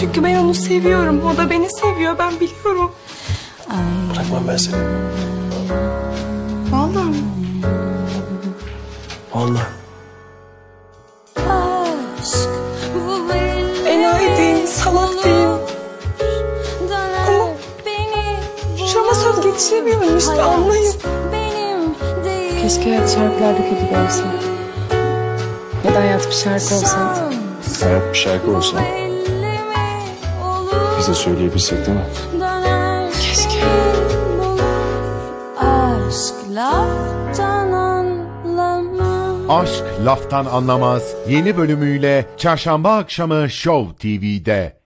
Çünkü ben onu seviyorum. O da beni seviyor. Ben biliyorum. Bırakmam ben seni. Vallahi mi? Vallahi. Aşk bu belli Enayi değil, salak değil. Beni Şama söz geçiremiyorum işte Hayat anlayın. benim değil Keşke hayat şarkılarda kötü bir olsaydı. Ya da hayat bir şarkı olsaydı. Hayat bir şarkı olsa de söyleyebilsek değil mi? Keşke. Aşk laftan anlamaz Aşk laftan anlamaz yeni bölümüyle çarşamba akşamı Show TV'de.